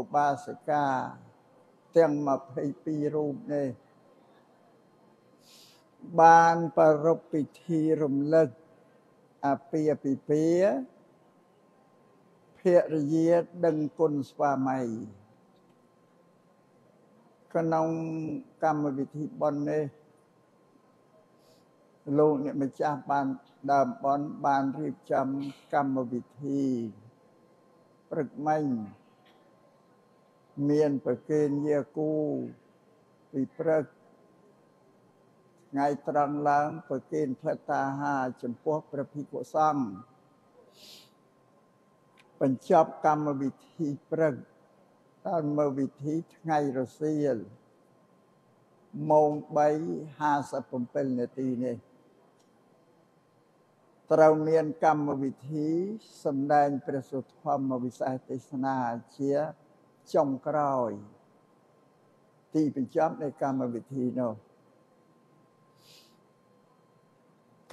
ឧបាសិកាទាំង22រូបនេះបានប្រពពិធីរំលឹកអាពាហ៍ពិពាហ៍ភរិយាដឹងគុណស្វាមីក្នុងកម្មវិធីបុណ្យនេះលោកអ្នកម្ចាស់បានដើមបនបានរៀបចំកម្មវិធីព្រឹកមិញ មានប្រគេនយាគូពីព្រឹកថ្ងៃត្រង់ឡើងប្រគេនផ្លិតាហាចំពោះព្រះភិក្ខុសង្ឃបញ្ចប់កម្មវិធីព្រឹកតាមមើលវិធីថ្ងៃរសៀលម៉ោង3:57នាទីនេះត្រូវមានកម្មវិធីសម្ដែងព្រះសុធម្មវិសេសទេសនាជា ចុងក្រោយ ទីបញ្ចប់នៃកម្មវិធីនោះ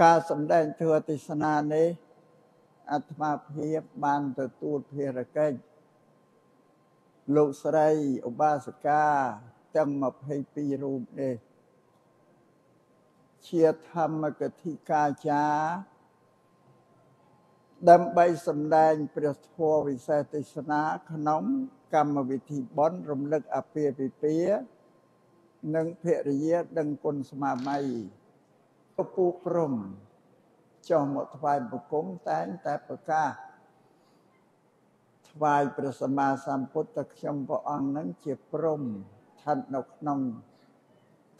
ការសម្ដែងធម៌ទេសនានេះអាត្មាភាពបានទទួលភារកិច្ចលោកស្រីឧបាសិកាទាំង22រូបនេះជាធម្មកថាកាចាដើម្បីសម្ដែងព្រះធម៌វិសេសទេសនាក្នុង កម្មវិធីបន់រំលឹកអាពាហ៍ពិពាហ៍និងភរិយាដឹងគុណស្មារតីពពូព្រំចុះមកថ្វាយបង្គំតែងតែប្រកាសថ្វាយព្រះសម្មាសម្ពុទ្ធខ្ញុំព្រះអង្គនឹងជាព្រំស្ថិតនៅក្នុង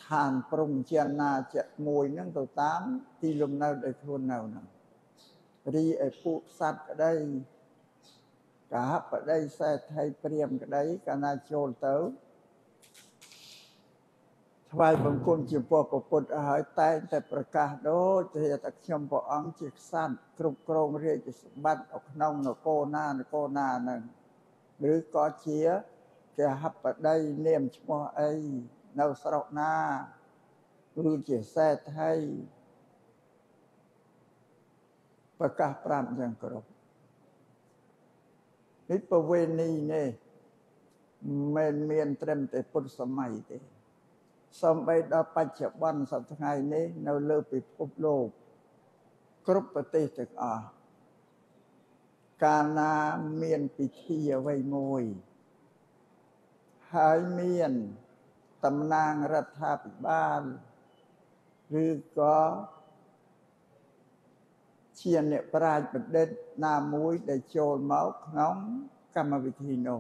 ឋានព្រំជាណាចៈមួយនឹងទៅតាមទីលំនៅដែលខ្លួននៅហ្នឹងរីឯពួកសត្វក្តី កាហបតីសេដ្ឋីព្រាមក្តីកាលណាចូលទៅថ្វាយបង្គំចំពោះព្រះពុទ្ធហើយតែងតែប្រកាសដូចជាតែខ្ញុំព្រះអង្គជាក្សត្រគ្រប់គ្រងរាជសម្បត្តិនៅក្នុងនគរណានគរណានឹងឬក៏ជាគេហបតីនាមឈ្មោះអីនៅស្រុកណាគឺជាសេដ្ឋីប្រកាសប្រាប់យ៉ាងគ្រប់ នេះប្រវេណីនេះមិនមានត្រឹមតែពុទ្ធសម័យទេសំបីដល់បច្ចុប្បន្នសប្តាហ៍ថ្ងៃនេះនៅលើពិភពលោក គ្រប់ប្រទេសទាំងអស់កាលណាមានពិធីអ្វីមួយ ហើយមានតំណាងរដ្ឋាភិបាលឬក៏ ជាអ្នកប្រាជ្ញបណ្ឌិតណាមួយដែលចូលមកក្នុងកម្មវិធីនោះ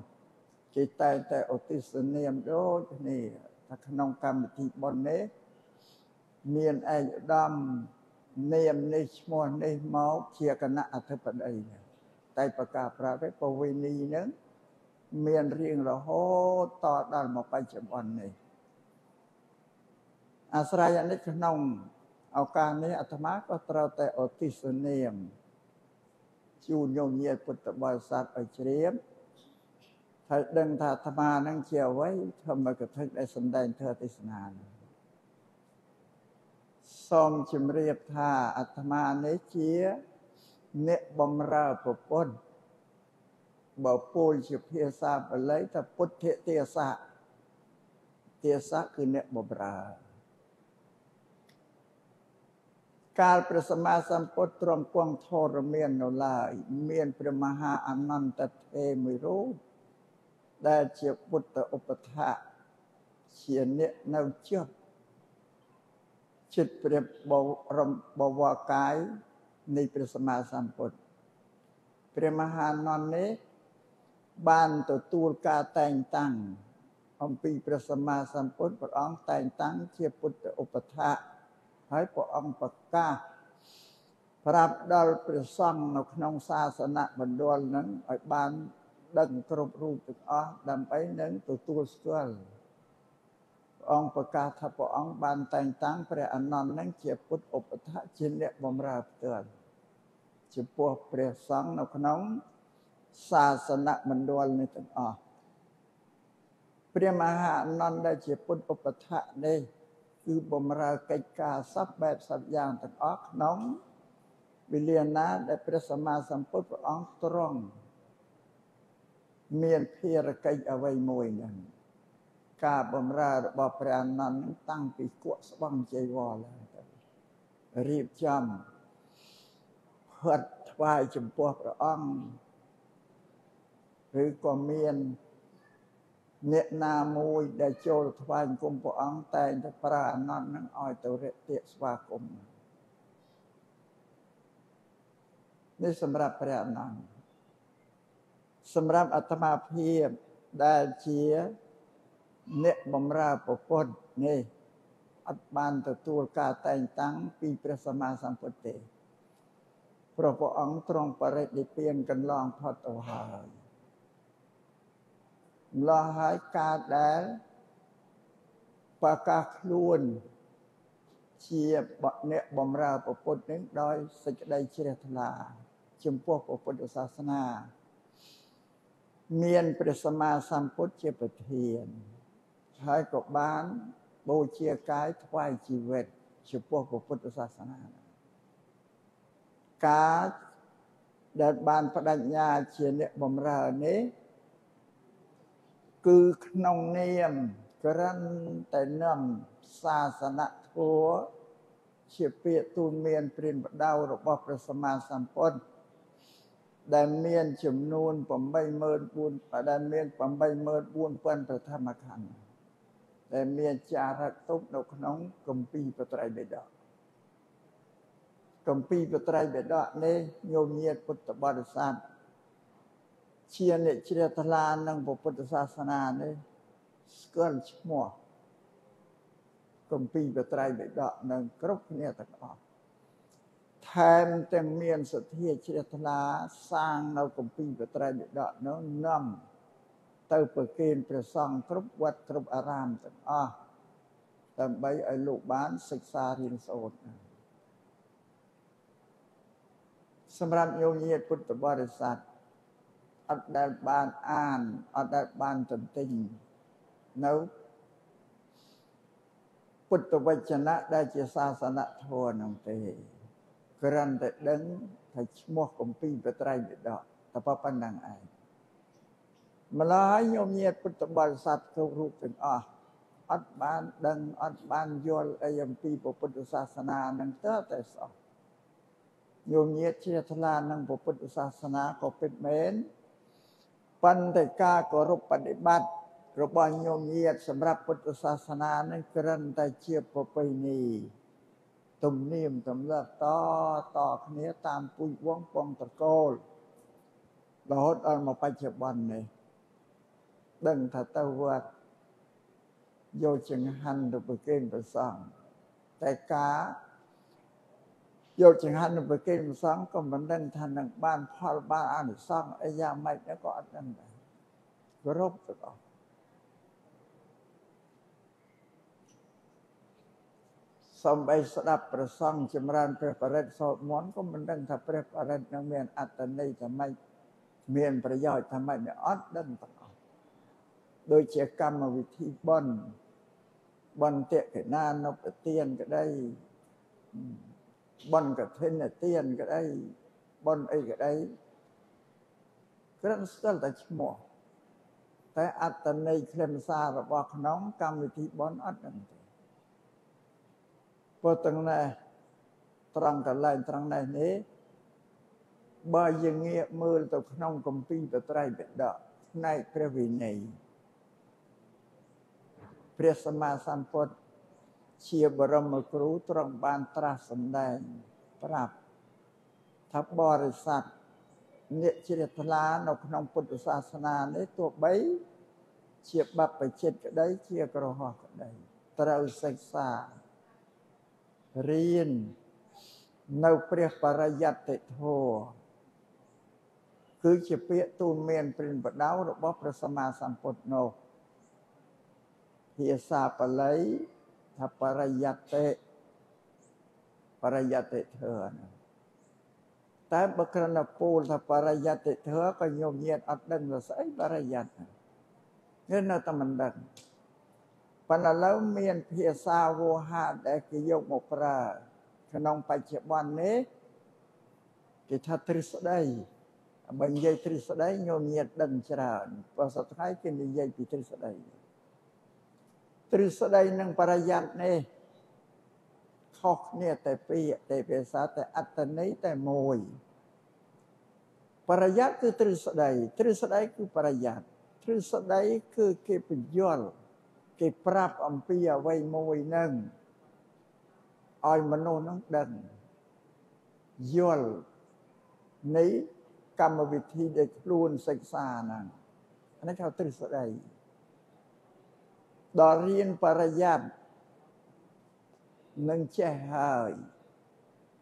គេតែតែឧទ្ទិសនាមដូចគ្នាថាក្នុងកម្មវិធីបុណ្យនេះមានឯកឧត្តមនាមនេះឈ្មោះនេះមកជាគណៈអធិបតីតែប្រកាសប្រាប់ឲ្យពវិនីនឹងមានរៀងរហូតតដល់មកបច្ចុប្បន្ននេះអាស្រ័យនេះក្នុង ឱកាសនេះអាត្មាក៏ត្រូវតែឧទ្ទិសនាមជូនញោមញាតពុទ្ធបរិស័ទឲ្យជ្រាបហើយដឹងថាអាត្មានឹងជាអ្វីធម្មកថាដែលសម្ដែងធ្វើទេសនាសូមជម្រាបថាអាត្មានេះជាអ្នកបំរើប្រពន្ធបើពោលជាភាសាបាលីថាពុទ្ធទេសៈទេសៈគឺអ្នកបំរើ កាលព្រះសម្មាសម្ពុទ្ធទ្រង់គង់ធរមាននៅឡើយ មានព្រះមហាអនន្តថេមួយរូបដែលជាពុទ្ធឧបថៈជាអ្នកនៅជិតចិត្តព្រះបវរកាយនៃព្រះសម្មាសម្ពុទ្ធព្រះមហានន្ទនេះបានទទួលការតែងតាំងអំពីព្រះសម្មាសម្ពុទ្ធព្រះអង្គតែងតាំងជាពុទ្ធឧបថៈ ហើយព្រះអង្គប្រកាសប្រាប់ដល់ព្រះសង្ឃនៅក្នុងសាសនមណ្ឌលនឹងឲ្យបានដឹងគ្រប់រូបទាំងអស់ដើម្បីនឹងទទួលស្គាល់ព្រះអង្គប្រកាសថាព្រះអង្គបានតែងតាំងព្រះអនន្តនឹងជាពុទ្ធឧបថៈជាអ្នកបម្រើផ្ទាល់ចំពោះព្រះសង្ឃនៅក្នុងសាសនមណ្ឌលនេះទាំងអស់ព្រះមហាអនន្តដែលជាពុទ្ធឧបថៈនេះ គឺបំរើកិច្ចការសពបែបសពយ៉ាងទាំងអស់ក្នុងវេលាណាដែលព្រះសម្មាសម្ពុទ្ធព្រះអង្គទ្រង់មានភារកិច្ចអ្វីមួយហ្នឹងការបំរើរបស់ព្រះអនន្តតាំងពីគក់ស្បង់ចៃវរឡើងទៅរៀបចំផាត់ថ្វាយចំពោះព្រះអង្គឬក៏មាន អ្នកណាមួយដែលចូលថ្វាយគុំព្រះអង្គតែងតែប្រើអនន្តនឹងឲ្យទៅរិទ្ធិស្វាគមន៍នេះសម្រាប់ព្រះអនន្តសម្រាប់អាត្មាភាពដែលជាអ្នកបំរើប្រពុតនេះអត់បានទទួលការតែងតាំងពីព្រះសម្មាសម្ពុទ្ធទេព្រះព្រះអង្គទ្រង់បរិនិព្វានកន្លងផុតទៅហើយ ម្លោះហើយការដែលប្រកាសខ្លួនជាអ្នកបំរើប្រពុតនឹងដោយសេចក្តីជ្រះថ្លាចំពោះព្រះពុទ្ធសាសនា មានព្រះសម្មាសម្ពុទ្ធជាប្រធាន ហើយក៏បានបូជាកាយថ្វាយជីវិតចំពោះពុទ្ធសាសនាការដែលបានបដិញ្ញាជាអ្នកបម្រើនេះ គឺក្នុងនាមក្រិនតែនាំសាសនធម៌ជាពាក្យទូលមានព្រានបដៅរបស់ព្រះសម្មាសម្ពុទ្ធដែលមានចំនួន84000ដែលមាន84000ប្រធមខណ្ឌដែលមានចារឹកទុកនៅក្នុងគម្ពីរបត្រៃបិដកគម្ពីរបត្រៃបិដកនេះញោមញាតពុទ្ធបរិស័ទ ជាអ្នកជ្រះថ្លានឹងពុទ្ធសាសនានេះស្គាល់ឈ្មោះគម្ពីរបត្រៃបិដកនឹងគ្រប់គ្នាទាំងអស់ថែមទាំងមានសទ្ធាជ្រះថ្លាសាងនៅគម្ពីរបត្រៃបិដកនោះនាំទៅប្រគេនព្រះសង្ឃគ្រប់វត្តគ្រប់អារាមទាំងអស់ដើម្បីឲ្យលោកបានសិក្សារៀនសូត្រសម្រាប់ញោមញាតពុទ្ធបរិស័ទ អត់ដែលបានអានអត់ដែលបានទន្ទិញនៅពុទ្ធវចនៈដែលជាសាសនធម៌នោះទេគ្រាន់តែដឹងថាឈ្មោះកំពីបត្រៃវិដកតែប៉ុណ្្នឹងឯងម្ល៉េះញោមញាតពុទ្ធបរិស័ទគ្រប់រូបទាំងអស់អត់បានដឹងអត់បានយល់អីអំពីពុទ្ធសាសនានឹងតើតែសោះញោមញាតជ្រះថ្លានឹងពុទ្ធសាសនាក៏ពិតមែន ប៉ុន្តែការគោរពបដិបត្តិរបស់ញោមញាតសម្រាប់ពុទ្ធសាសនានឹងគ្រាន់តែជាប្រពៃណីទំនៀមទម្លាប់តតគ្នាតាមពុយវងពងត្រកូលរហូតដល់មកបច្ចុប្បន្ននេះដឹងថាទៅវត្តយកចង្ហាន់ទៅប្រគេនព្រះសង្ឃតែការ យកចង្ហាន់ទៅប្រគេនព្រះសង្ឃក៏មិនដឹងថានឹងបានផលបានអានិសង្ឃអីយ៉ាងម៉េចក៏អត់ដឹងដែរគោរពទៅអស់សំបីស្ដាប់ព្រះសង្ឃចម្រើនព្រះបរិត្តសោតមន្តក៏មិនដឹងថាព្រះបរិត្តនឹងមានអត្តន័យថាម៉េចមានប្រយោជន៍ថាម៉េចអត់ដឹងទាំងដូចជាកម្មវិធីបន់បន់តេកណានុពទានក្តី បន់កឋិនទានក្តីបន់អីក្តីគ្រាន់ស្គាល់តែឈ្មោះតែអត្តន័យខ្លឹមសាររបស់ក្នុងកម្មវិធីបន់អត់ដឹងទេព្រោះទាំងនេះត្រង់កន្លែងត្រង់នេះនេះបើយើងងាកមើលទៅក្នុងគម្ពីរបត្រៃបិដកផ្នែកព្រះវិន័យព្រះសម្មាសម្ពុទ្ធ ជាបរមគ្រូទ្រង់បានត្រាស់សម្ដែងប្រាប់ថាបរិស័ទអ្នកជ្រះថ្លានៅក្នុងពុទ្ធសាសនានេះទោះបី ជាបព្វជិតក្តីជាក្រហោះក្តីត្រូវសិក្សារៀននៅព្រះបរិយត្តិធម៌គឺជាពាក្យទូលមានព្រិនបដៅរបស់ព្រះសម្មាសម្ពុទ្ធនោះភាសាបាលី ថាបរិយត្តិបរិយត្តិធើតែបើក្រណពូលថាបរិយត្តិធើក៏ញោមញាតអត់ដឹងថាស្អីបរិយត្តិនេះនៅតែមិនដឹងប៉ុន្តែឥឡូវមានភាសាវោហាដែលគេយកមកប្រើក្នុងបច្ចុប្បន្ននេះគេថាទ្រឹស្ដីបើនិយាយទ្រឹស្ដីញោមញាតដឹងច្រើនព្រោះសប្តាហ៍គេនិយាយពីទ្រឹស្ដី ទ្រឹស្ដីនិងបរិយ័តនេះខុសគ្នាតែពីរតែភាសាតែអត្តន័យតែមួយបរិយ័តគឺទ្រឹស្ដីទ្រឹស្ដីគឺបរិយ័តទ្រឹស្ដីគឺគេបញ្យល់គេប្រាប់អំពីអ្វីមួយនឹងឲ្យមនុស្សនឹងដឹងយល់នៃកម្មវិធីដែលខ្លួនសិក្សាហ្នឹងអានេះហៅទ្រឹស្ដី ដល់រៀនបរិយ័តនឹងចេះហើយ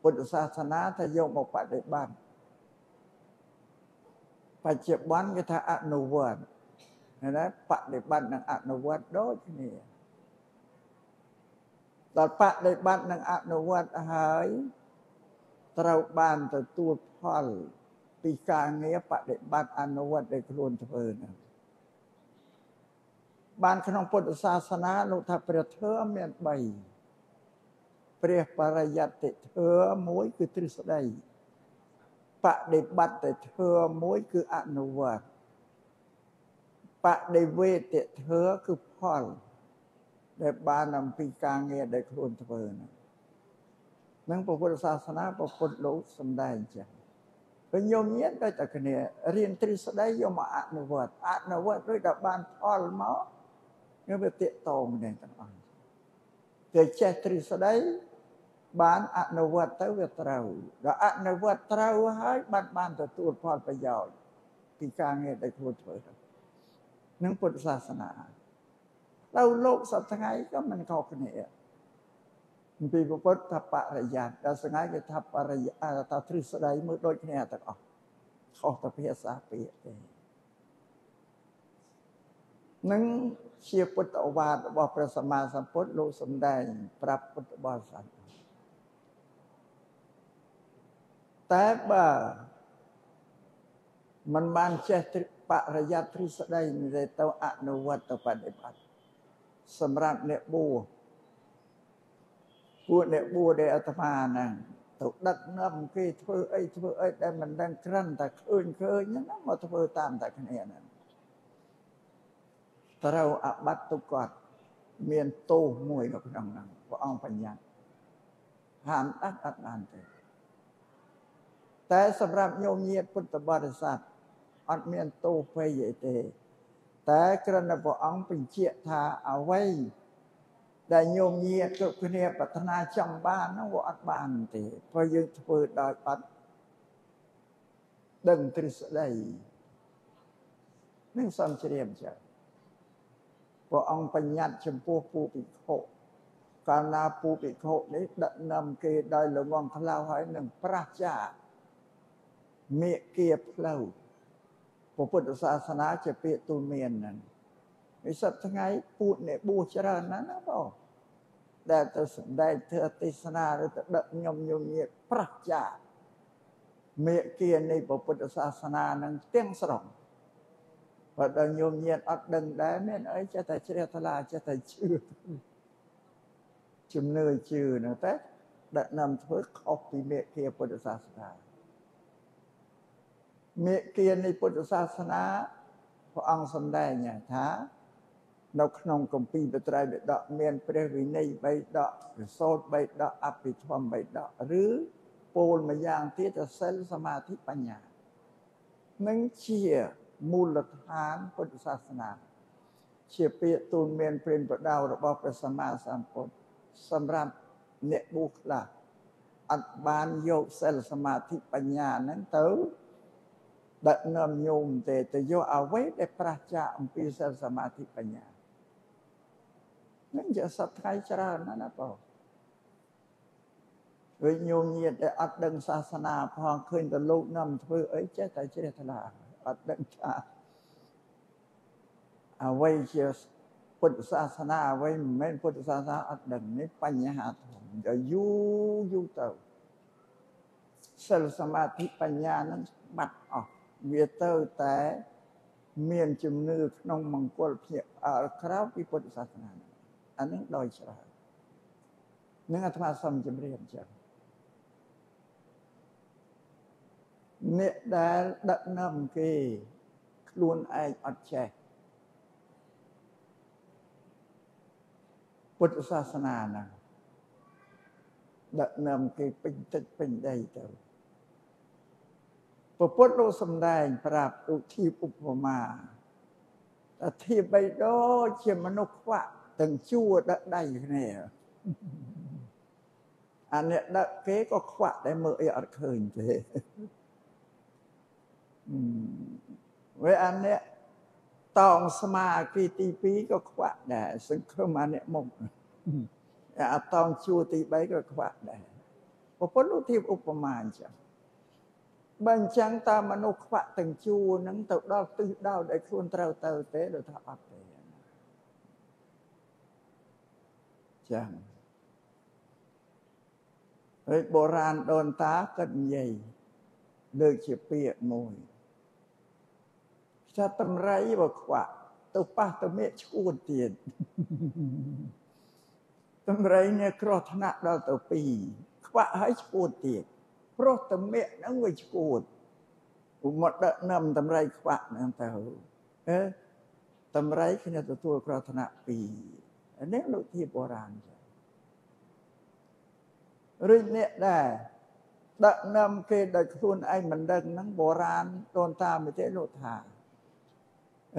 ពុទ្ធសាសនាថាយកមកបដិបត្តិបច្ចុប្បន្នគេថាអនុវត្តណាបដិបត្តិនិងអនុវត្តដូចគ្នាដល់បដិបត្តិនិងអនុវត្តហើយត្រូវបានទទួលផលពីការងារបដិបត្តិអនុវត្តដែលខ្លួនធ្វើហ្នឹង បានក្នុងពុទ្ធសាសនាលោកថាព្រះធម៌មាន3ព្រះបរិយត្តិធម៌មួយគឺទ្រឹស្ដីបដិបត្តិធម៌មួយគឺអនុវត្តបដិវេទធម៌គឺផលដែលបានអំពីការងារដែលខ្លួនធ្វើហ្នឹងនឹងពុទ្ធសាសនាពុទ្ធលោកសំដែងចឹងពេលញោមញាតដូចតែគ្នារៀនទ្រឹស្ដីយកមកអនុវត្តអនុវត្តដូចដល់បានផលមក វាវាតេតងនេះទាំងអស់គេចេះទ្រឹស្ដីបានអនុវត្តទៅវាត្រូវដល់អនុវត្តត្រូវហើយបានបានទទួលផលប្រយោជន៍ពីការងារដែលខ្លួនធ្វើនឹងពុទ្ធសាសនាទៅលោកសប្តាហ៍ក៏មិនខុសគ្នាពីពុទ្ធថាបរិយ័តដល់សង្ហើយគេថាបរិយ័តថាទ្រឹស្ដីមើលដូចគ្នាទាំងអស់ខុសតែភាសាពាក្យទេនឹង ជាពុទ្ធអវាទរបស់ព្រះសម្មាសម្ពុទ្ធលោកសំដែង ប្រាប់ពុទ្ធបរិស័ទតែបើมันបានចេះបរិយ័តទ្រឹស្ដីទៅអនុវត្តទៅបដិបត្តិសម្រាប់អ្នកបួសពួកអ្នកបួសដែលអាត្មាហ្នឹងទៅដឹកនាំគេធ្វើអីធ្វើអីដែលមិនដឹងក្រិនតែឃើញឃើញហ្នឹងមកធ្វើតាមតែគ្នាហ្នឹង ត្រូវអបត្តិទុគាត់មានទោសមួយនៅក្នុងហ្នឹងព្រះអង្គបញ្ញត្តិហាមដាក់អត់បានទេតែសម្រាប់ញោមញាតពុទ្ធបរិស័ទអត់មានទោសភ័យអីទេ តែគ្រាន់តែព្រះអង្គបញ្ជាក់ថាអ្វីដែលញោមញាតគ្រប់គ្នាប្រាថ្នាចង់បានហ្នឹងវាអត់បានទេព្រោះយើងធ្វើដោយអត់ដឹងទ្រឹស្ដីនឹងសំជ្រាបចា៎ ព្រះអង្គបញ្ញត្តិចំពោះពូភិក្ខុកាលណាពូភិក្ខុនេះដឹកនាំគេដោយលងងខ្លៅហើយនឹងប្រះចាមេគាផ្លូវពុទ្ធសាសនាជាពាក្យទូលមានហ្នឹងវិសិទ្ធថ្ងៃពូតអ្នកបួសច្រើនណាស់ណាបងដែលទៅសម្ដែងធ្វើទេសនាឬទៅដឹកខ្ញុំញញាតប្រះចាមេគានៃពុទ្ធសាសនានឹងទាំងស្រុង បើដល់ញោមញាតអត់ដឹងដែរមានអីចេះតែជ្រះថ្លាចេះតែជឿជំនឿជឿនោះតែដឹកនាំធ្វើខុសពីមេគាពុទ្ធសាសនាមេគានៃពុទ្ធសាសនាព្រះអង្គសម្ដែងថា នៅក្នុងគម្ពីរបត្រៃបិដកមានព្រះវិន័យ3ដកវិសោត3ដកអភិធម្ម3ដកឬពោលម្យ៉ាងទៀតសិលសមាធិបញ្ញានឹងជា មូលដ្ឋានពុទ្ធសាសនា ជាពាក្យទូលមានព្រានប្រដៅរបស់ព្រះសម្មាសម្ពុទ្ធសម្រាប់អ្នកបួសខ្លះអត់បានយកសិលសមាធិបញ្ញាហ្នឹងទៅដឹកនាំញោមទេទៅយកអ្វីដែលប្រះចាកអំពីសិលសមាធិបញ្ញានឹងជាសត្វថ្ងៃច្រើនណាស់ណាបងវិញញោមញាតដែលអត់ដឹងសាសនាផងឃើញតែលោកនាំធ្វើអីចេះតែជ្រះថ្លា អត់ដឹងថាអ្វីជាពុទ្ធសាសនាអ្វីមិនមែនពុទ្ធសាសនាអត់ដឹងនេះបញ្ហាធំដល់យូរយូរទៅសិលសមាធិបញ្ញានឹងបាត់អស់វាទៅតែមានជំនឿក្នុងមង្គលភ្នាក់ក្រៅពីពុទ្ធសាសនាអានឹងដោយច្រើននឹងអាត្មាសូមជម្រាបចឹង អ្នកដែលដឹកនាំគេខ្លួនឯងអត់ចេះពុទ្ធសាសនាហ្នឹងដឹកនាំគេពេញទឹកពេញដីទៅពពុទ្ធលោកសំដែងប្រាប់ឧទ្ធីឧបមាអធិបីដូចជាមនុស្សខ្វាក់ទាំងជួដឹកដៃគ្នាអាអ្នកដឹកគេក៏ខ្វាក់ដែរមើលអីអត់ឃើញទេ វាអាអ្នកតងស្មាគីទី2ក៏ខ្វាក់ដែរសង្ឃឹមអាអ្នកមុខអាតងជួទី3ក៏ខ្វាក់ដែរប្រពន្ធឧទាហរណ៍ឧបមាអញ្ចឹងបើអញ្ចឹងតើមនុស្សខ្វាក់ទាំងជួហ្នឹងទៅដល់ទិសដៅដែលខ្លួនត្រូវទៅទេដូចថាអត់ទេចឹងហើយបុរាណដូនតាគិតនិយាយលើកជាពាក្យមួយ ចាតម្រៃបើខ្វាក់ទៅប៉ះទៅមេឈួតទៀតតម្រៃនេះគ្រោះថ្នាក់ដល់ទៅ2ខ្វាក់ហើយឈួតទៀតព្រោះតមេហ្នឹងវាឈួតឧមកដឹកនាំតម្រៃខ្វាក់ហ្នឹងទៅអេតម្រៃគ្នាទទួលគ្រោះថ្នាក់2នេះលោកជាបុរាណចឹងឬអ្នកដែរដឹកនាំគេដោយខ្លួនឯងមិនដឹងហ្នឹងបុរាណដូនតាមិនទេលោកថា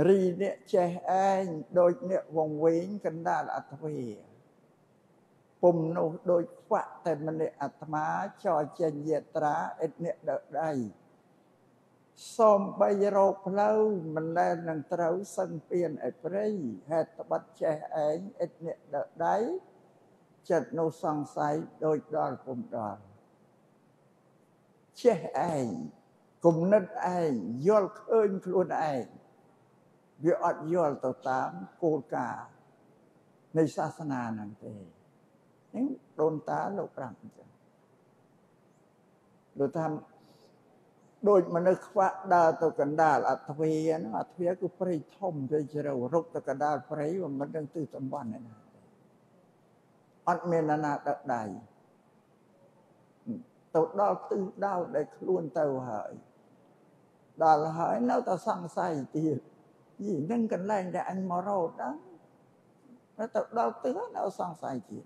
រីអ្នកចេះឯងដូចអ្នកវងវែងកណ្ដាលអត្វាពុំនោះដូចខ្វាក់តែម្នាក់អាត្មាចោចេញយាត្រាអិតអ្នកដដៃសូមបីរោគផ្លូវមិនដែលនឹងត្រូវសឹងពៀនឯព្រៃហេតុត្បិតចេះឯងអិតអ្នកដដៃចិត្តនោះសង្ស័យដូចដល់ពុំដល់ចេះឯងគំនិតឯងយល់ឃើញខ្លួនឯង វាអត់យល់ទៅតាមគោលការណ៍នៃសាសនាហ្នឹងទេហ្នឹងដូនតាលោកប្រាប់អញ្ចឹងលោកថាដូចមនុស្សខ្វាក់ដើរទៅកណ្ដាលអធិវាហ្នឹងអធិវាគឺព្រៃធំទៅជ្រៅរុកទៅកណ្ដាលព្រៃមិនដឹងទិសតំបន់ណាអត់មានណាដឹកដៃទៅដល់ទិសដៅដែលខ្លួនទៅហើយដល់ហើយនៅតែសង្ស័យទៀត យីនឹងកន្លែងដែលអញមករត់ហ្នឹងទៅដល់ទិសនៅសង្ស័យទៀត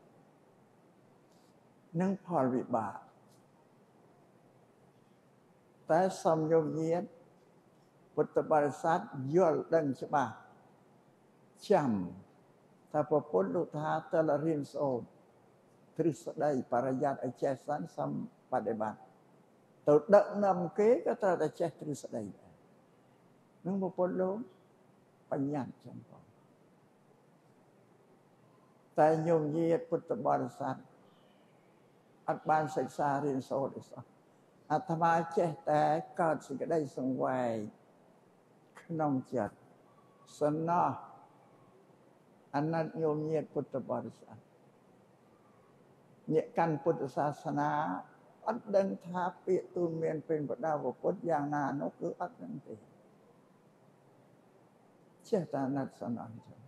នឹងផលវិបាកតែសំយមញាតពុទ្ធបរិស័ទយល់ដឹងច្បាស់ចាំថាប្រពន្ធលោកថាតលរៀនសូត្រទ្រឹស្ដីបរិយ័តឲ្យចេះសិនសំបដិបត្តិទៅដឹកនាំគេក៏ត្រូវតែចេះទ្រឹស្ដីដែរនឹងប្រពន្ធលោក បញ្ញត្តិចឹងផងតែញោមញាតពុទ្ធបរិស័ទអត់បានសិក្សារៀនសូត្រទេសោះអាត្មាចេះតែកើតសេចក្តីសង្វេគក្នុងចិត្តសំណោះអណិតញោមញាតពុទ្ធបរិស័ទញាក់កាន់ពុទ្ធសាសនាអត់ដឹងថាពាក្យទូលមានពេលបដាពុទ្ធយ៉ាងណានោះគឺអត់ដឹងទេ ចេះតែណាត់សំណចឹង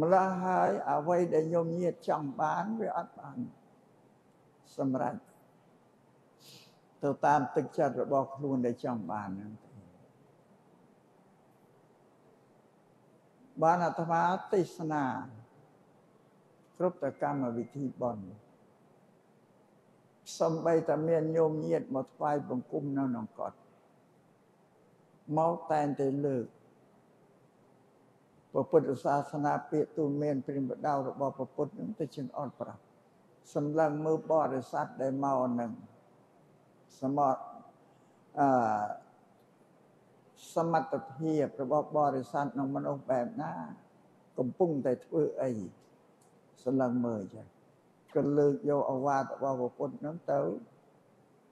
ម្ល៉េះហើយអ្វីដែលញោមញាតចង់បានវាអត់បានសម្រាប់ទៅតាមទឹកចិត្តរបស់ខ្លួនដែលចង់បានហ្នឹងបានអាត្មាទេសនាគ្រប់តកម្មវិធីបន់សំបីតែមានញោមញាតមកថ្វាយបង្គំនៅក្នុងកត់ មកតែងតែលើកពុទ្ធសាសនាពាក្យទូមានព្រាមបដៅរបស់ពុទ្ធនឹងទៅជាអត់ប្រាប់សម្លឹងមើលបរិស័ទដែលមកនឹងសមអឺសមត្ថភាពរបស់បរិស័ទក្នុងមនុស្សបែបណា កំពុងតែធ្វើអីសម្លឹងមើលចឹងក៏លើកយកអវាទរបស់ពុទ្ធនឹងទៅ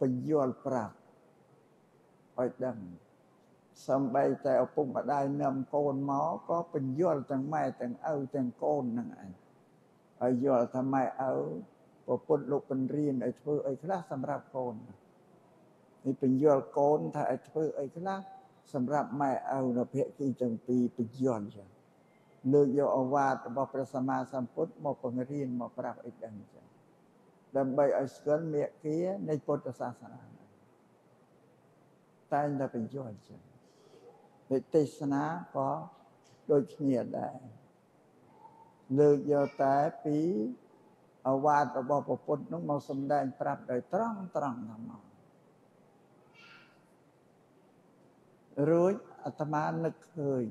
បញ្យល់ប្រាប់ឲ្យដឹង សំបីតែឪពុកម្ដាយនាំកូនមកក៏បញ្យល់ទាំងម៉ែទាំងឪទាំងកូននឹងឯងហើយយល់ថាម៉ែឪប្រពន្ធលោកបញ្រៀនឲ្យធ្វើអីខ្លះសម្រាប់កូននេះបញ្យល់កូនថាឲ្យធ្វើអីខ្លះសម្រាប់ម៉ែឪនៅភគីទាំងពីរបញ្យល់ចឹងលើកយកអវាទរបស់ព្រះសម្មាសម្ពុទ្ធមកបង្រៀនមកប្រាប់អីដឹងចឹងដើម្បីឲ្យស្គាល់មេគានៃពុទ្ធសាសនាតែងតែបញ្យល់អញ្ចឹង វិទេសនាក៏ដូចគ្នាដែរលើកយកតែពីអវាទរបស់ពុទ្ធនោះមកសំដែងប្រាប់ដោយត្រង់ត្រង់ហ្នឹងមករួចអាត្មានឹកឃើញ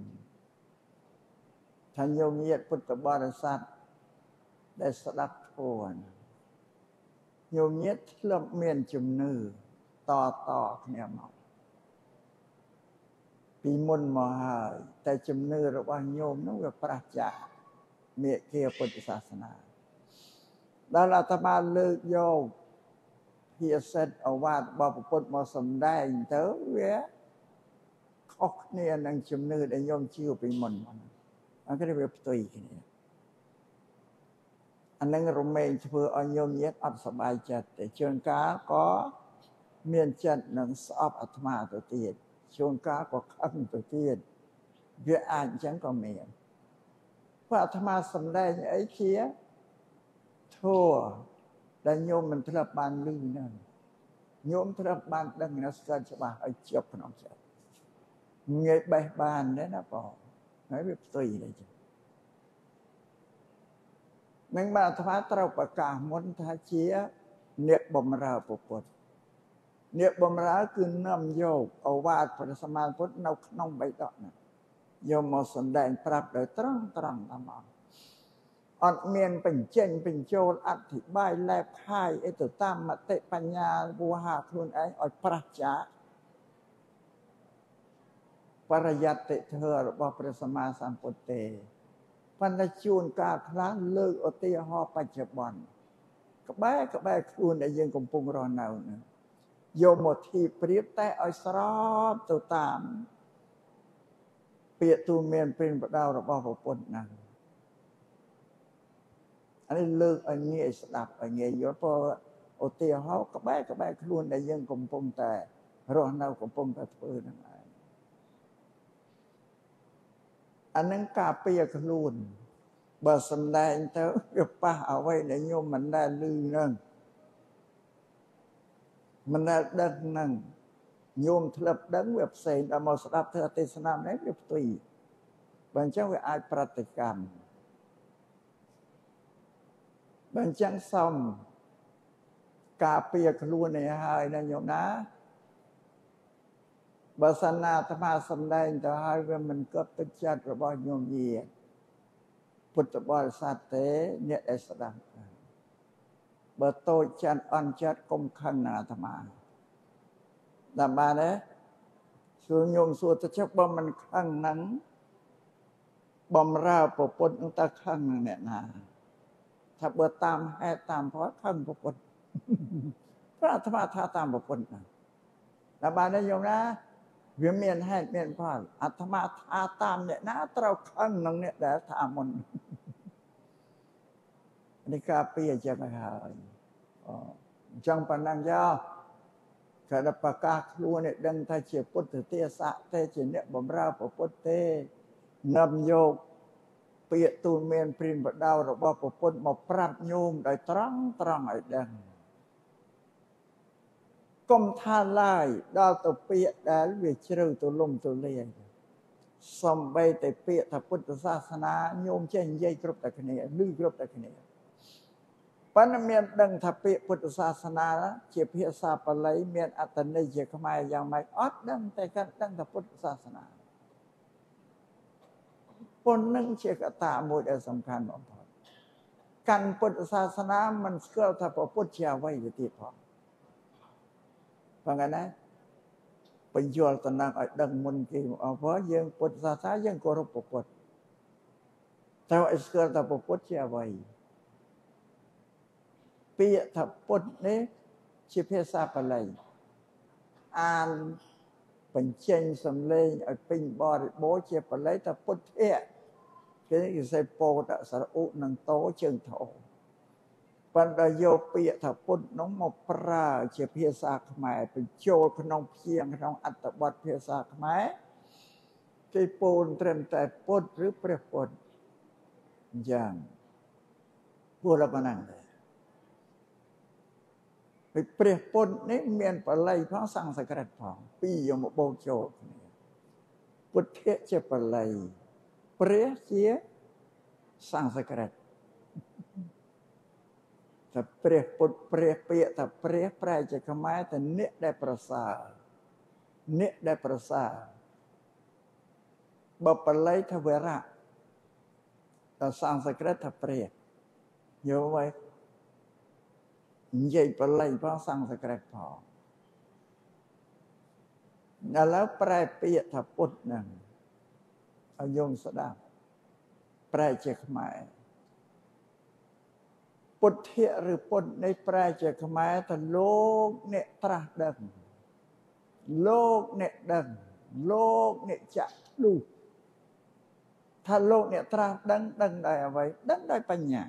ថាញោមញាតពុទ្ធបរិស័ទដែលស្ដាប់ធម៌ញោមញាតធ្លាប់មានជំនឿតតគ្នាមក ពីមុនមកហើយតែជំនឿរបស់ញោមនោះវាប្រះចាកមេគាពុទ្ធសាសនាដល់អាត្មាលើកយកភាសិតអវាទរបស់ពុទ្ធមកសំដែងទៅវាខុសគ្នានឹងជំនឿដែលញោមជឿពីមុនមកអាគេវាផ្ទុយគ្នាអានឹងរមែងធ្វើឲ្យញោមញាតអត់សប្បាយចិត្តទេជួនកាលក៏មានចិត្តនឹងស្អប់អាត្មាទៅទៀត ជួនកាលក៏ខឹងទៅទៀតវាអាចអញ្ចឹងក៏មានព្រោះអាត្មាសំដែងអីជាធัวដែលញោមមិនធ្លាប់បានឮហ្នឹងញោមធ្លាប់បានដឹងនៅស្គាល់ច្បាស់ឲ្យជាប់ក្នុងចិត្តងាយបេះបានទេណាបងហើយវាផ្ទុយទេចឹងនឹងបាទអាត្មាត្រូវប្រកាសមុនថាជាអ្នកបំរើពុទ្ធ អ្នកបំរើគឺនាំយកអវាទព្រះសម្មាសម្ពុទ្ធនៅក្នុងបៃដកនេះយកមកសម្ដែងប្រាប់ដោយត្រង់ត្រង់តាមមកអត់មានបញ្ចេញបញ្ចូលអធិប្បាយលែបខាយអីទៅតាមមតិបញ្ញាវោហាខ្លួនឯងឲ្យប្រះចាកបរិយត្តិធម៌របស់ព្រះសម្មាសម្ពុទ្ធទេប៉ុន្តែជួនកាលខ្លះលើកឧទាហរណ៍បច្ចុប្បន្នក្បែរក្បែរខ្លួនដែលយើងកំពុងរស់នៅនេះ យកមកធីប្រៀបតែឲ្យស្របទៅតាមពាក្យទូមានព្រិនបដៅរបស់ប្រពុតណាអានេះលើកឲ្យងាយស្ដាប់ឲ្យងាយយល់ព្រោះឧទាហរណ៍ក្បែរក្បែរខ្លួនដែលយើងកំពុងតែរស់នៅកំពុងតែធ្វើហ្នឹងឯងអានឹងការពារខ្លួនបើសំដែងទៅវាប៉ះអ្វីដែលញោមមិនដែលឮហ្នឹង មិនដែលដឹងហ្នឹងញោមធ្លាប់ដឹងវាផ្សេងដល់មកស្ដាប់ធ្វើទេសនានេះវាផ្ទុយបើអញ្ចឹងវាអាចប្រតិកម្មបើអញ្ចឹងសំការពារខ្លួននេះហើយណាញោមណាបើសិនណាអាត្មាសំដែងទៅហើយវាមិនកើតទឹកចិត្តរបស់ញោមយាពុទ្ធបរិស័ទទេអ្នកដែលស្ដាប់ បើតូចចិត្តអន់ចិត្តកុំខឹងនឹងអាត្មាតាមបានទេសួរញោមសួរទៅចុះបើមិនខឹងនឹងបំរើប្រពុតនឹងតើខឹងនឹងអ្នកណាថាបើតាមហេតុតាមផលខឹងប្រពុតព្រោះអាត្មាថាតាមប្រពុតណាតាមបានទេញោមណាវាមានហេតុមានផលអាត្មាថាតាមអ្នកណាត្រូវខឹងនឹងអ្នកដែលថាមុននេះការពីអញ្ចឹងហើយ អញ្ចឹងប៉ុណ្ណឹងយោគេដល់ប្រកាសខ្លួនឲ្យដឹងថាជាពុទ្ធទេសៈទេជាអ្នកបំរើព្រះពុទ្ធទេនាំយកពាក្យទូលមានព្រិនបដៅរបស់ព្រះពុទ្ធមកប្រាប់ញោមដោយត្រង់ត្រង់ឲ្យដឹងកុំថាឡើយដល់ទៅពាក្យដែលវាជ្រៅទូលំទូលាយសំបីតែពាក្យថាពុទ្ធសាសនាញោមចេះនិយាយគ្រប់តែគ្នាឮគ្រប់តែគ្នា ប៉ុន្តែមានដឹងថាពាក្យពុទ្ធសាសនាជាភាសាបាលីមានអត្តន័យជាខ្មែរយ៉ាងម៉េចអត់ដឹងតែគាត់ដឹងថាពុទ្ធសាសនាប៉ុណ្្នឹងជាកត្តាមួយដែលសំខាន់បំផុតកាន់ពុទ្ធសាសនាមិនស្គាល់ថាព្រះពុទ្ធជាអ្វីទៅទៀតផងបងណាបញ្យល់តំណងឲ្យដឹងមុនគេអស់ព្រោះយើងពុទ្ធសាសនាយើងគោរពព្រះពុទ្ធតែឲ្យស្គាល់ថាព្រះពុទ្ធជាអ្វី ពាក្យថាពុទ្ធនេះជាភាសាបាលីអានបញ្ចេញសំឡេងឲ្យពេញបរិបូរជាបាលីថាពុទ្ធៈគេគេសេពោតសរឧនឹងតោជើងធោប៉ុន្តែយកពាក្យថាពុទ្ធនោះមកប្រើជាភាសាខ្មែរបញ្ចូលក្នុងព្យាង្គក្នុងអត្ថបទភាសាខ្មែរគេពោលត្រឹមតែពុទ្ធឬព្រះពុទ្ធយ៉ាងពលប៉ុណ្ណឹងដែរ ពីព្រះពុទ្ធនេះមានបល័យផងសង្ស្ក្រឹតផងពីរយកមកបូកចូលគ្នាពុទ្ធៈជាបល័យព្រះជាសង្ស្ក្រឹតតែព្រះពុទ្ធព្រះពាក្យថាព្រះប្រែជាខ្មែរតែអ្នកដែលប្រសើរអ្នកដែលប្រសើរបបល័យថាវរៈតែសង្ស្ក្រឹតថាព្រះយល់ໄວ និយាយបល័យផងសង្ស្ក្រឹតផងឥឡូវប្រែពាក្យថាពុទ្ធហ្នឹងឲ្យយងស្ដាប់ប្រែជាខ្មែរពុទ្ធៈឬពុទ្ធនេះប្រែជាខ្មែរទៅលោកអ្នកត្រាស់ដឹងលោកអ្នកដឹងលោកអ្នកចាក់ធ្លុះថាលោកអ្នកត្រាស់ដឹងដឹងដោយអ្វីដឹងដោយបញ្ញា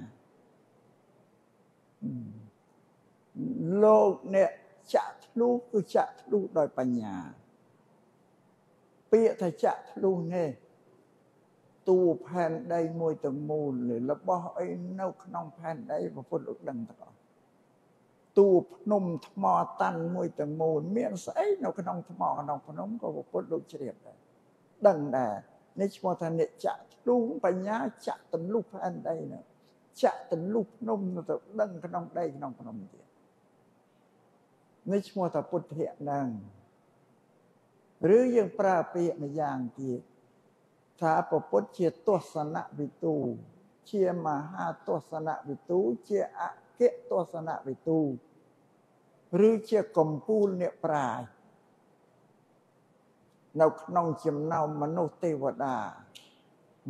លោកអ្នកចាក់ធ្លុះគឺចាក់ធ្លុះដោយបញ្ញា ពាក្យថាចាក់ធ្លុះនេះតួផែនដីមួយទាំងមូលរបស់អីនៅក្នុងផែនដីព្រះពុទ្ធលោកដឹងទាំងអស់តួភ្នំថ្មតាន់មួយទាំងមូលមានស្អីនៅក្នុងថ្មក្នុងភ្នំក៏ព្រះពុទ្ធលោកជ្រាបដែរដឹងដែរនេះឈ្មោះថានិច្ចៈធ្លុងបញ្ញាចាក់ទលុះផែនដីនោះចាក់ទលុះភ្នំទៅដឹងក្នុងដីក្នុងភ្នំទៀត នេះឈ្មោះថាពុទ្ធៈហ្នឹងឬយើងប្រើពាក្យម្យ៉ាងទៀតថាពពុទ្ធជាទស្សនវិទូជាមហាទស្សនវិទូជាអគិទស្សនវិទូឬជាកំពូលអ្នកប្រាជ្ញនៅក្នុងចំណោមមនុស្សទេវតា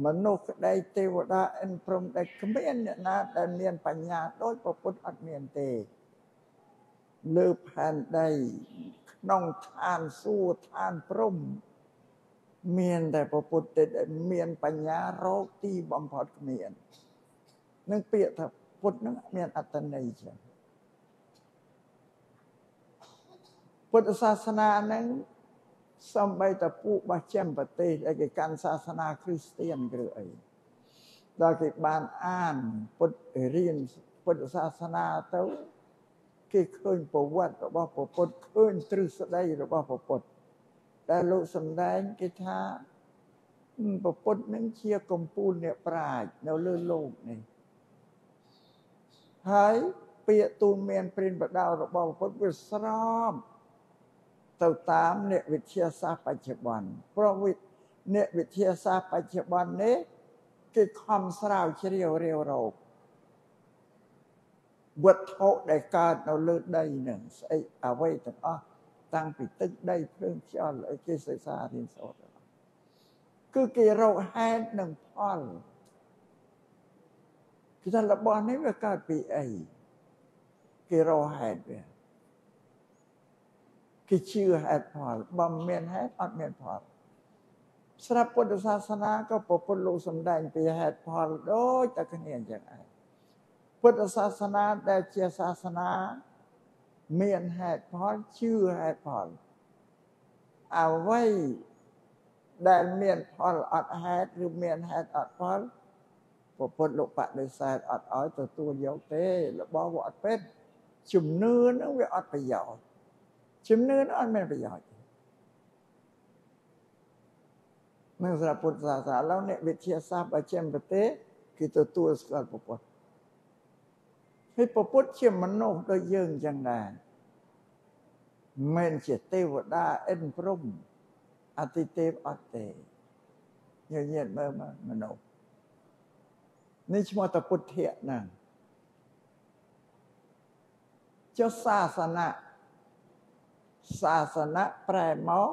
មនុស្សក្តីទេវតាអិនព្រមដែលគ្មានអ្នកណាដែលមានបញ្ញាដូចពពុទ្ធអត់មានទេ លើផែនដីក្នុងឋានសួគ៌ឋានព្រំ មានតែពពុទ្ធទេមានបញ្ញារោគទីបំផុតគ្មាននឹងពាក្យថាពុទ្ធនឹងមានអត្តន័យចឹងពុទ្ធសាសនានឹងសំបីតពួកបច្ចឹមប្រទេសដែលគេកាន់សាសនាគ្រីស្ទៀនឬអីដល់គេបានអានពុទ្ធរៀនពុទ្ធសាសនាទៅ គេឃើញប្រវត្តិរបស់ពុទ្ធឃើញទ្រឹស្ដីរបស់ពុទ្ធដែលលោកសំដែងគេថាពុទ្ធនឹងជាកំពូលអ្នកប្រាជ្ញនៅលើលោកនេះហើយពាក្យទូលមានព្រិនបដៅរបស់ពុទ្ធវាស្របទៅតាមអ្នកវិទ្យាសាស្ត្របច្ចុប្បន្នព្រោះវិអ្នកវិទ្យាសាស្ត្របច្ចុប្បន្ននេះគេខំស្រាវជ្រាវរាវរោគ វត្ថុដែលកើតនៅលើដីនឹងស្អីអ្វីទាំងអស់តាំងពីទឹកដីភ្លើងខ្យល់ឲ្យគេសិក្សារៀនសូត្រគឺគេរកហេតុនិងផលគឺថារបស់នេះវាកើតពីអីគេរកហេតុវាគេជឿហេតុផលបើមានហេតុអត់មានផលស្រាប់ពុទ្ធសាសនាក៏ពុទ្ធលោកសំដែងពីហេតុផលដូចតែគ្នាអញ្ចឹងឯង ពុទ្ធសាសនាដែលជាសាសនា មានហេតុផលជឿហេតុផលអ្វីដែលមានផលអត់ហេតុឬមានហេតុអត់ផលពុទ្ធលោកបដិសេធអត់ឲ្យទទួលយកទេរបស់វាអត់ពេតជំនឿនឹងវាអត់ប្រយោជន៍ជំនឿនឹងអត់មានប្រយោជន៍នឹងសម្រាប់ពុទ្ធសាសនាឡើយអ្នកវិទ្យាសាស្ត្របច្ចេកទេសគេទទួលស្គាល់ពុទ្ធ ហើយពពុទ្ធជាមនុស្សដូចយើងអញ្ចឹងដែរមិនជាទេវតាអិនព្រំអតិទេពអត់ទេញញៀតមើលមនុស្សនេះឈ្មោះតពុទ្ធៈហ្នឹងចុះសាសនាសាសនាប្រែមក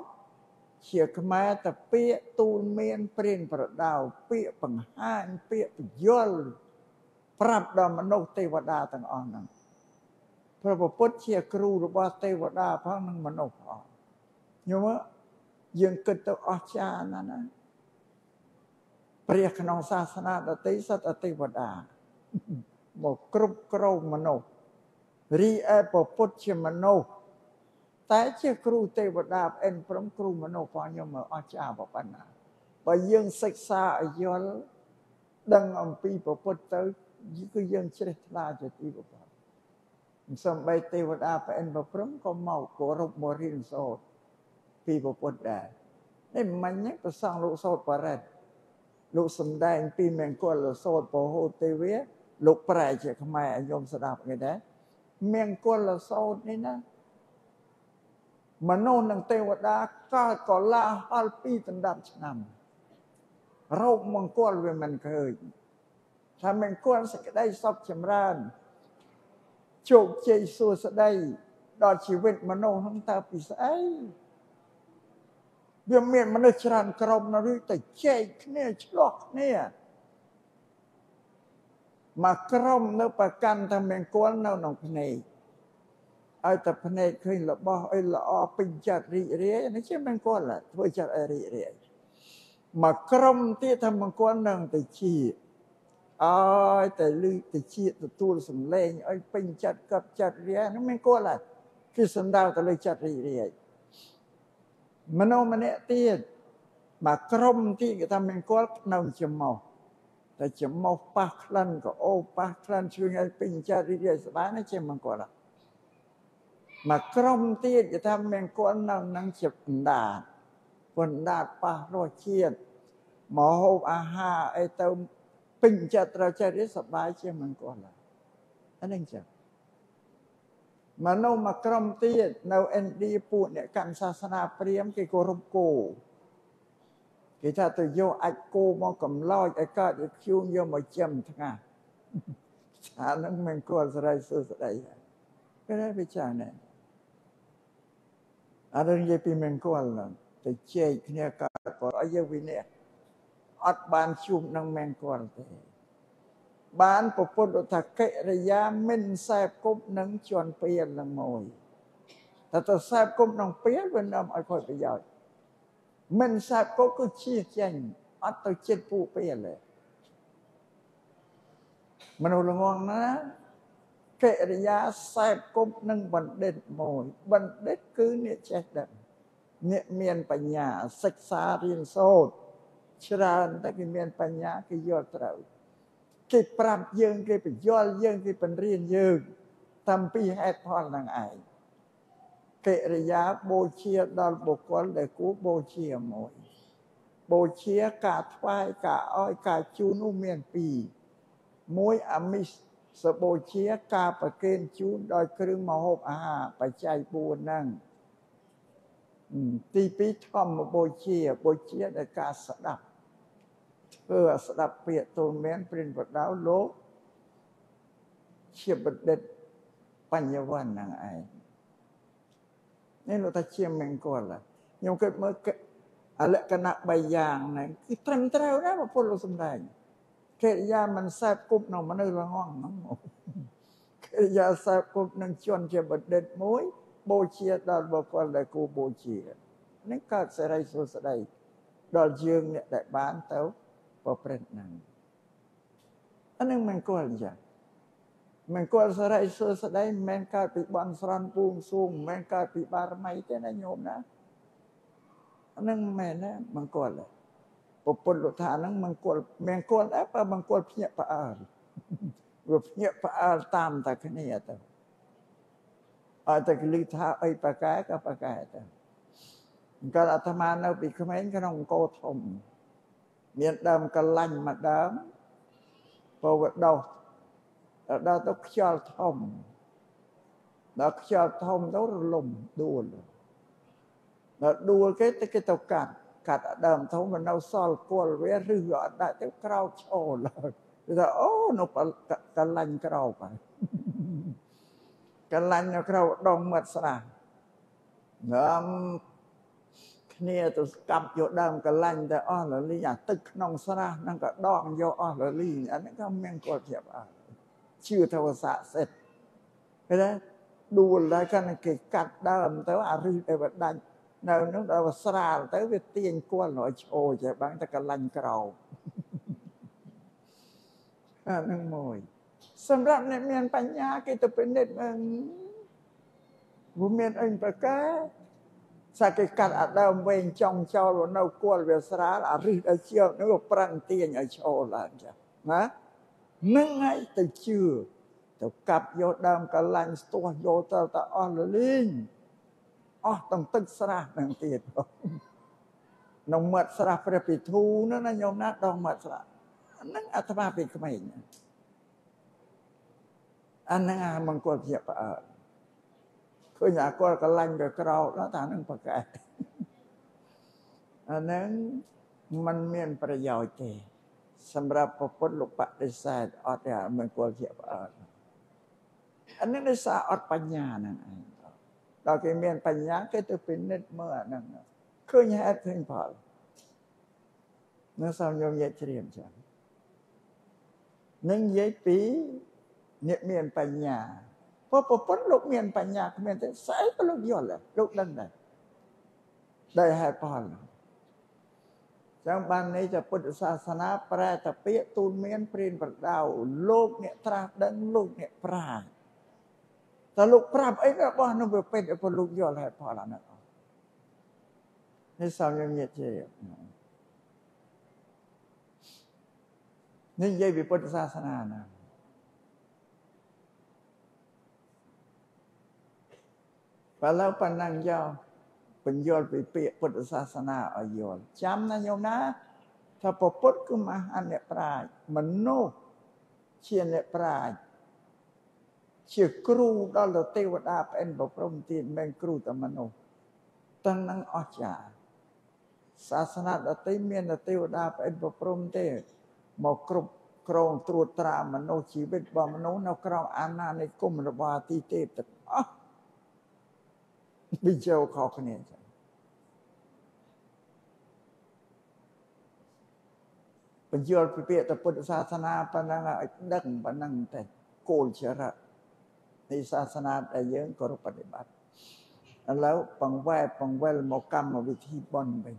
ជាខ្មែរតពាកទូលមានព្រានប្រដៅពាកបង្ហាញពាកពយល់ ប្រាប់ដល់មនុស្សទេវតាទាំងអស់ហ្នឹងព្រះពុទ្ធជាគ្រូរបស់ទេវតាផងនិងមនុស្សផងញោមយើងគិតទៅអស្ចារ្យណាស់ណាព្រះក្នុងសាសនាដតីសត្វទេវតាមកគ្រប់គ្រងមនុស្សរីឯព្រះពុទ្ធជាមនុស្សតែជាគ្រូទេវតាអិនព្រមគ្រូមនុស្សផងខ្ញុំមកអស្ចារ្យប៉ុណ្ណាបើយើងសិក្សាឲ្យយល់ដឹងអំពីព្រះពុទ្ធទៅ គឺយើងជ្រះថ្លាជាទីបំផុតសំបីទេវតាប្រអិនប្រព្រំក៏មកគោរពមករៀនសូត្រពីពុទ្ធដែរនេះមិញហ្នឹងប្រសងលោកសូត្របរិទ្ធលោកសំដែងពីមង្គលសូត្រពហោទេវាលោកប្រែជាខ្មែរឲ្យញោមស្ដាប់គេដែរមង្គលសូត្រនេះណាមនុស្សនិងទេវតាកើតកលាហល់ពីដណ្ដាប់ឆ្នាំរោគមង្គលវាមិនឃើញ ថាមង្គលសេចក្តីសុខចម្រើនជោគជ័យសួស្តីដល់ជីវិតមនុស្សហ្នឹងតើពីស្អីវាមានមនុស្សច្រើនក្រុមនៅទៅចែកគ្នាឆ្លោះគ្នាមកក្រុមនៅប្រកាន់តែមង្គលនៅក្នុងភ្នែកឲ្យតែភ្នែកឃើញរបស់អីល្អពេញចិត្តរីករាយនេះជាមង្គលធ្វើចិត្តឲ្យរីករាយមកក្រុមទៀតថាមង្គលនឹងទៅជា ឲ្យតែលឺទៅជាទទួលសំឡេងឲ្យពេញចិត្តកប់ចិត្តរានោះមង្គលគឺសំដៅទៅលើចិត្តរីករាយមនុស្សម្នាក់ទៀតមកក្រុមទៀតគេថាមង្គលនៅចំោះតែចំោះប៉ះក្លិនក៏អូប៉ះក្លិនជួយឲ្យពេញចិត្តរីករាយសប្បាយណាជាមង្គលមកក្រុមទៀតគេថាមង្គលនៅនឹងជាបណ្ដាបណ្ដាប៉ះរសជាតិមកហូបអាហារអីទៅ ពេញចិត្តត្រូវចិត្តនេះសប្បាយជាមង្គលអានេះចឹងមនុស្សមួយក្រុមទៀតនៅឥណ្ឌាពួកអ្នកកាន់សាសនាព្រាហ្មណ៍គេគោរពគោគេថាទៅយកអាចគោមកកំឡោចឲ្យកើតឲ្យខ្ជូងយកមកចិញ្ចឹមថ្ងៃអានឹងមិនគួរស្រីសួស្ដីគេតែវិចារណែអានឹងនិយាយពីមង្គលហ្នឹងទៅជែកគ្នាកើតក៏ឲ្យយើងវិនិច្ឆ័យ អត់បានជួបនឹងមង្គលទេបានពពុទ្ធថាកិរិយាមិនខ្សែគប់នឹងជន់ពៀលនឹងមួយតែទៅខ្សែគប់នឹងពៀលវានាំឲ្យខូចប្រយោជន៍មិនខ្សែគប់គឺជៀសចេញអត់ទៅចិត្តពូពៀលទេមនុស្សល្ងងណាកិរិយាខ្សែគប់នឹងបណ្ឌិតមួយបណ្ឌិតគឺអ្នកចេះដឹងអ្នកមានបញ្ញាសិក្សារៀនសូត្រ ច្រើនតែគេមានបញ្ញាគេយល់ត្រូវគេប្រាប់យើងគេបញ្យល់យើងគេបញ្រៀនយើងតាមពីហេតុផលនឹងឯងកិរិយាបូជាដល់បុគ្គលដែលគួរបូជាមួយ បូជាការថ្វាយការអោយការជូននោះមានពីរមួយអមិសបូជាការប្រគេនជូនដោយគ្រឿងមហូបអាហារបច្ច័យ4ហ្នឹងទី2ធម្មបូជាបូជាដោយការស្ដាប់ ធ្វើឲ្យស្ដាប់ពាក្យទូលមានព្រិនបដៅលោកជាបណ្ឌិតបញ្ញវន្តហ្នឹងឯងនេះលោកថាជាមង្គលខ្ញុំគិតមើលអលក្ខណៈ3យ៉ាងហ្នឹងគឺត្រឹមត្រូវណាស់ពុទ្ធលោកសំដែងកិរិយាមិនសែបគប់នៅមនុស្សរងហ្នឹងកិរិយាសែបគប់នឹងជន់ជាបណ្ឌិតមួយបូជាដល់បុគ្គលដែលគូបូជានេះកើតសេរីសុស្ដីដល់យើងអ្នកដែលបានទៅ ប្រព្រឹត្តហ្នឹងអានឹងមិនគល់អញ្ចឹងមិនគល់សរិសុស្ដីមិនមែនកើតពីបន់ស្រន់ពូងសួងមិនមែនកើតពីបារមីទេណាញោមណាអានឹងមិនមែនណាមិនគល់ពុទ្ធលោកថាហ្នឹងមិនគល់មិនគល់ដែរបើមិនគល់ភ្ញាក់ផ្អើលវាភ្ញាក់ផ្អើលតាមតែគ្នាទៅអត់តែគលីថាអីប្រកែក៏ប្រកែទៅកាលអាត្មានៅពីក្មេងក្នុងអង្គរធំ មានដើមកលាញ់មួយដើមពវដោសដល់ទៅខ្យល់ធំដល់ខ្យល់ធំទៅរលំដួលដល់ដួលគេទៅគេទៅកាត់កាត់ដើមធំមកនៅសល់គល់វាឬអត់ដាក់ទៅក្រោកឈរឡើងគេថាអូនៅកលាញ់ក្រោកហើយកលាញ់នៅក្រោកដងមាត់ស្រះងំ គ្នាទៅស្កាប់យកដើមកលាញ់ទៅអស់លលីអាទឹកក្នុងស្រះហ្នឹងក៏ដកយកអស់លលីអានេះក៏មានគាត់ប្រាប់អស់ជឿថាស័ក្តិសិទ្ធឃើញទេដួលដែរកាន់គេកាត់ដើមទៅអារិះដែលវាដាច់នៅនោះដល់វាស្រាលទៅវាទាញគល់ឲ្យឈោចេះបាំងតែកលាញ់ក្រោមអានឹងមួយសម្រាប់អ្នកមានបញ្ញាគេទៅពិនិត្យមើលវាមានអីប្រកែ សាគេកាត់អាដើមវែងចង់ចោលនៅគល់វាស្រាលអារិះដល់ជានោះប្រឹងទាញឲ្យឈរឡើងចាណានឹងហើយទៅជឿទៅកាប់យកដើមកលាញ់ស្ទាស់យកទៅតែអស់លលីងអស់ទាំងទឹកស្រះនឹងទៀតក្នុងមាត់ស្រះព្រះពិធូនោះណាញោមណាដងមាត់ស្រះហ្នឹងអាត្មាពីក្មេងអាហ្នឹងអាមង្គលជាប្រអើ ឃើញអាគាត់កលាញ់ទៅក្រោតដល់តាហ្នឹងប្រកែអាហ្នឹងมันមានប្រយោជន៍ទេ សម្រាប់ពពុទ្ធលោកបដិសេធអត់ទេមង្គលជាប្រអើអានេះដោយសារអត់បញ្ញាហ្នឹងឯងដល់គេមានបញ្ញាគេទៅពិនិត្យមើលអាហ្នឹងឃើញហេតុឃើញផលនៅសំញោមនិយាយជ្រាបចឹងនឹងនិយាយពីអ្នកមានបញ្ញា ព្រោះប្រពន្ធលោកមានបញ្ញាគ្មានទេស្អីក៏លោកយល់លោកដឹងដែរដោយហេតុផលចឹងបាននេះจะពុទ្ធសាសនាប្រែតពាកទូនមានព្រានប្រដៅលោកអ្នកត្រាស់ដឹងលោកអ្នកប្រាជ្ញតើលោកប្រាប់អីរបស់នោះវាពេញឲ្យលោកយល់ហេតុផលអានោះនេះសំយើងញាតិជានេះនិយាយពីពុទ្ធសាសនាណា បើឡូវប៉ុណ្ណឹងយកបញ្យល់ពីពាក្យពុទ្ធសាសនាឲ្យយល់ចាំណាញោមណាថាពុទ្ធគឺមហាអ្នកប្រាជ្ញមនុស្សជាអ្នកប្រាជ្ញជាគ្រូដល់ទៅទេវតាប្អិនប្រព្រំទៀតមិនមែនគ្រូតែមនុស្សទាំងនឹងអស្ចារ្យសាសនាដទៃមានតែទេវតាប្អិនប្រព្រំទេមកគ្រប់គ្រងត្រួតត្រាមនុស្សជីវិតរបស់មនុស្សនៅក្រោមអាណានិគមរបស់ទីទេពទាំងអស់ វាចូលខុសគ្នាចឹងបញ្យល់ពីពាក្យទៅពុទ្ធសាសនាប៉ុណ្ណឹងឲ្យដឹងប៉ុណ្ណឹងតែគោលចរិតនៃសាសនាដែលយើងគោរពបដិបត្តិឥឡូវបង្វែរបង្វិលមកកម្មវិធីបន់វិញ